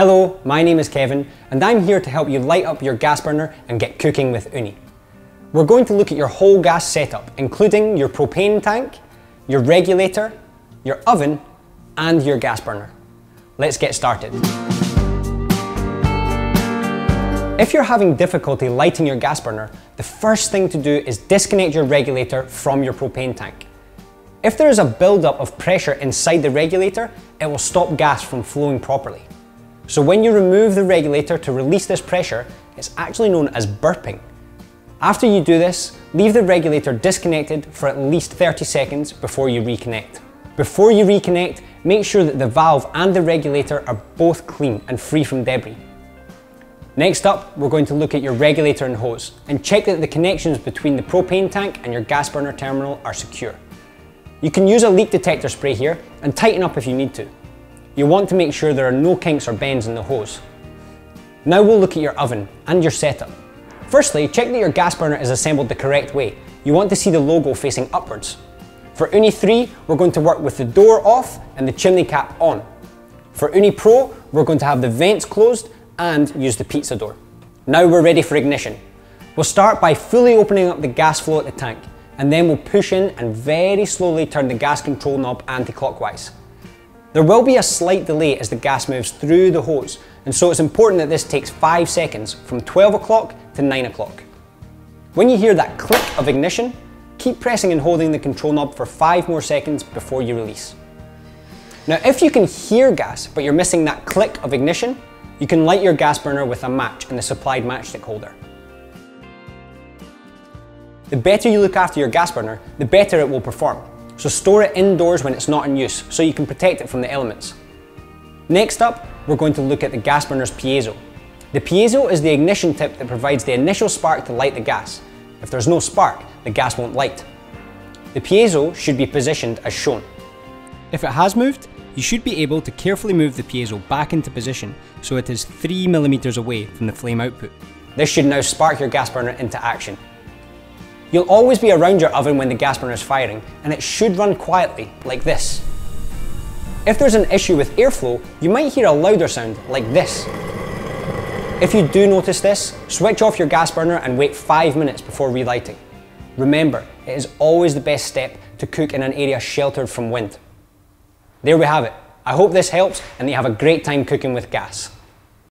Hello, my name is Kevin and I'm here to help you light up your gas burner and get cooking with Ooni. We're going to look at your whole gas setup, including your propane tank, your regulator, your oven and your gas burner. Let's get started. If you're having difficulty lighting your gas burner, the first thing to do is disconnect your regulator from your propane tank. If there is a buildup of pressure inside the regulator, it will stop gas from flowing properly. So when you remove the regulator to release this pressure, it's actually known as burping. After you do this, leave the regulator disconnected for at least 30 seconds before you reconnect. Before you reconnect, make sure that the valve and the regulator are both clean and free from debris. Next up, we're going to look at your regulator and hose and check that the connections between the propane tank and your gas burner terminal are secure. You can use a leak detector spray here and tighten up if you need to. You want to make sure there are no kinks or bends in the hose. Now we'll look at your oven and your setup. Firstly, check that your gas burner is assembled the correct way. You want to see the logo facing upwards. For Ooni 3, we're going to work with the door off and the chimney cap on. For Ooni Pro, we're going to have the vents closed and use the pizza door. Now we're ready for ignition. We'll start by fully opening up the gas flow at the tank and then we'll push in and very slowly turn the gas control knob anti-clockwise. There will be a slight delay as the gas moves through the hose and so it's important that this takes 5 seconds from 12 o'clock to 9 o'clock. When you hear that click of ignition, keep pressing and holding the control knob for 5 more seconds before you release. Now if you can hear gas but you're missing that click of ignition, you can light your gas burner with a match in the supplied matchstick holder. The better you look after your gas burner, the better it will perform. So store it indoors when it's not in use, so you can protect it from the elements. Next up, we're going to look at the gas burner's piezo. The piezo is the ignition tip that provides the initial spark to light the gas. If there's no spark, the gas won't light. The piezo should be positioned as shown. If it has moved, you should be able to carefully move the piezo back into position so it is 3mm away from the flame output. This should now spark your gas burner into action. You'll always be around your oven when the gas burner is firing and it should run quietly, like this. If there's an issue with airflow, you might hear a louder sound, like this. If you do notice this, switch off your gas burner and wait 5 minutes before relighting. Remember, it is always the best step to cook in an area sheltered from wind. There we have it. I hope this helps and you have a great time cooking with gas.